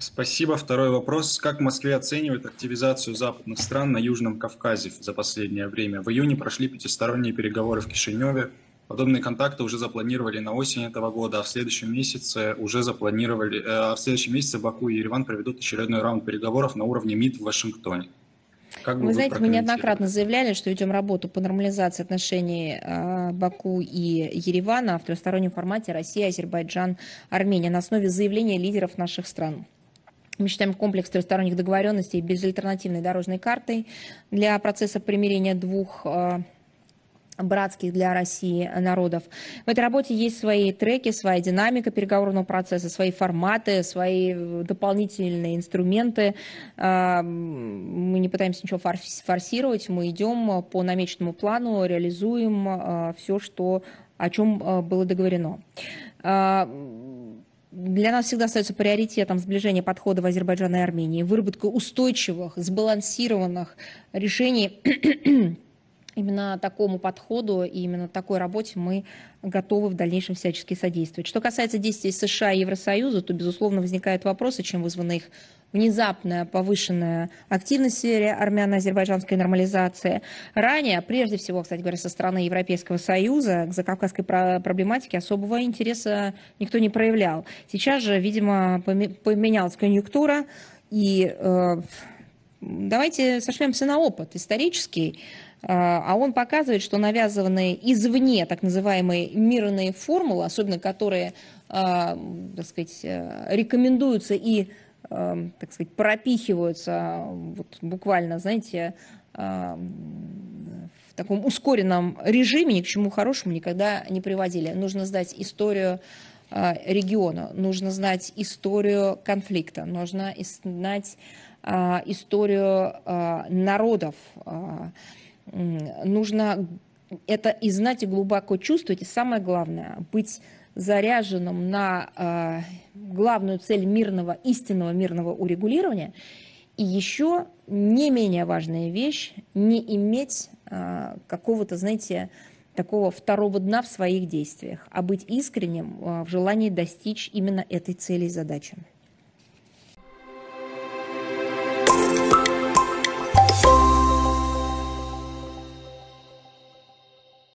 Спасибо. Второй вопрос. Как в Москве оценивают активизацию западных стран на Южном Кавказе за последнее время? В июне прошли пятисторонние переговоры в Кишиневе. Подобные контакты уже запланировали на осень этого года, а в следующем месяце уже запланировали, э, а в следующем месяце Баку и Ереван проведут очередной раунд переговоров на уровне МИД в Вашингтоне. Как вы, вы знаете, мы неоднократно заявляли, что ведем работу по нормализации отношений э, Баку и Еревана в трехстороннем формате Россия, Азербайджан, Армения на основе заявления лидеров наших стран. Мы считаем комплекс трехсторонних договоренностей безальтернативной дорожной картой для процесса примирения двух э, братских для России народов. В этой работе есть свои треки, своя динамика переговорного процесса, свои форматы, свои дополнительные инструменты. Э, мы не пытаемся ничего форсировать, мы идем по намеченному плану, реализуем э, все, что, о чем было договорено для нас всегда остается приоритетом сближение подхода в Азербайджане и Армении, выработка устойчивых, сбалансированных решений именно такому подходу и именно такой работе мы готовы в дальнейшем всячески содействовать. Что касается действий США и Евросоюза, то, безусловно, возникают вопросы, чем вызвана их внезапная повышенная активность в сфере армяно-азербайджанской нормализации. Ранее, прежде всего, кстати говоря, со стороны Европейского Союза к закавказской проблематике особого интереса никто не проявлял. Сейчас же, видимо, поменялась конъюнктура, и э, давайте сошлемся на опыт исторический. А, а он показывает, что навязанные извне так называемые мирные формулы, особенно которые, а, так сказать, э, рекомендуются и, э, так сказать, пропихиваются вот буквально, знаете, в таком ускоренном режиме, ни к чему хорошему никогда не приводили. Нужно знать историю региона, нужно знать историю конфликта, нужно знать историю народов, нужно это и знать, и глубоко чувствовать, и самое главное, быть заряженным на главную цель мирного, истинного мирного урегулирования. И еще не менее важная вещь, не иметь какого-то, знаете, такого второго дна в своих действиях, а быть искренним э, в желании достичь именно этой цели и задачи.